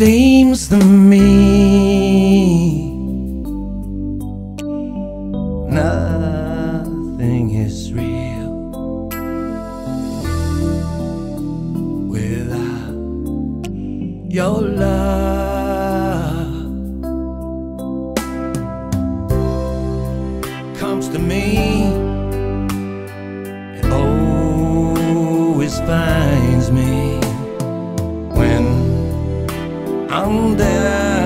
seems to me nothing is real without your love. Comes to me, it always finds me I'm down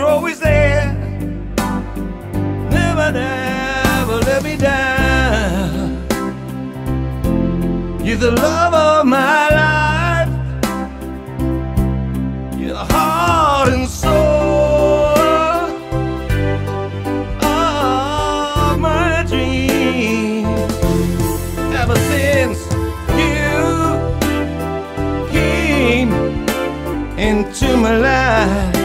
you're always there. Never, never let me down. You're the love of my life. You're the heart and soul of my dreams. Ever since you came into my life.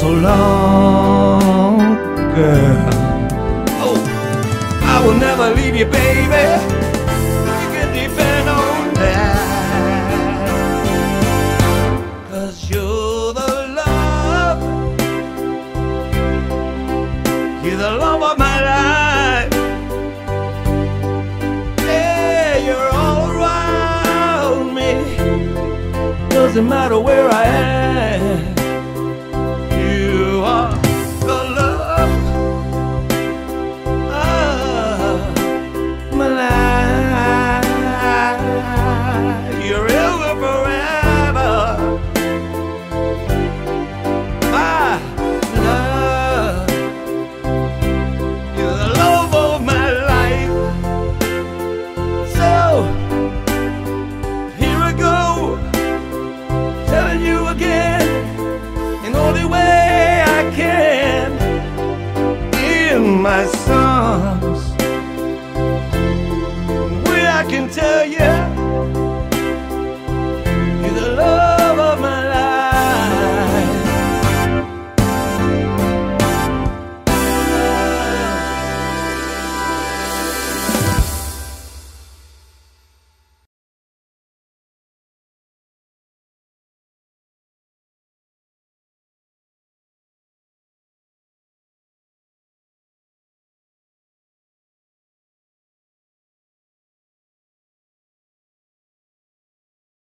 So long, girl. Oh. I will never leave you, baby. Can depend on that. Cause you're the love. You're the love of my life. Yeah, you're all around me. Doesn't matter where I am. My songs. Way I can tell you